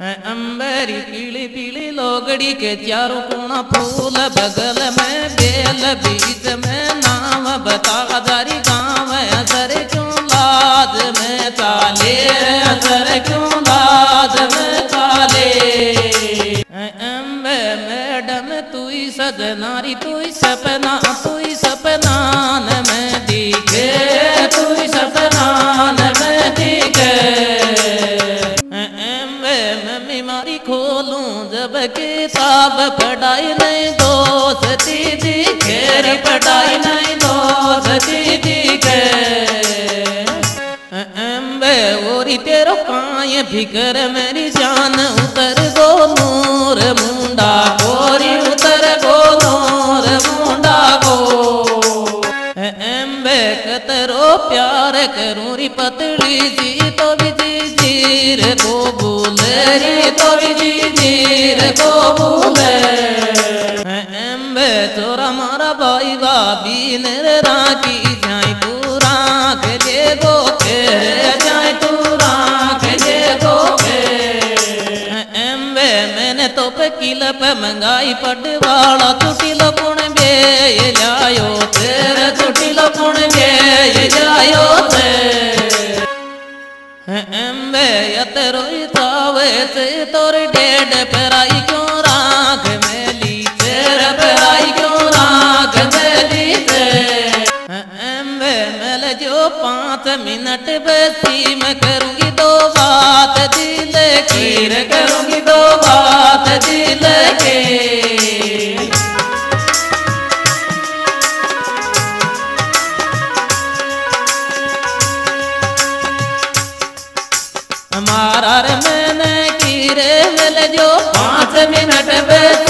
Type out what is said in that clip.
अंबेरी पीली पीली लोगड़ी के चारों कोना फूल बगल में बेल बीच में नाम बता दारी गाँव असर क्यों लाद में काले असर क्यों लाद में काले अम्बे मैडम, तू ही सजनारी तू सपना, तू मम्मी मारी खोलूं, जब किताब पढ़ाई नहीं, दोस्ती दिखेर पढ़ाई नहीं, दोस्ती दिखे अम्बे, ओरी तेरो काय फिकर, मेरी जान उतर गो नूर, मुंडा गोरी उतर गो नूर, मुंडा गो। एम्बे कतरो प्यार करूँ री पतली जी तो भी जी जीर को बोले रे तो भी जी जीर को बोले एम्बे तोरा मारा भाई भाभी ने राखी जाए के जे गो तेरे जाए पूरा के जे गो एम्बे मैंने तो पे किल पे मंगाई पटवाला चुटी लपुण बे जायो से तोर डेड पराई क्यों राख मेली तेरे पराई क्यों राख मेली से एम वे मेल जो पाँच मिनट बसी मैं करूँगी दो हमारा मैंने की रे मिल जो पाँच मिनट बैठ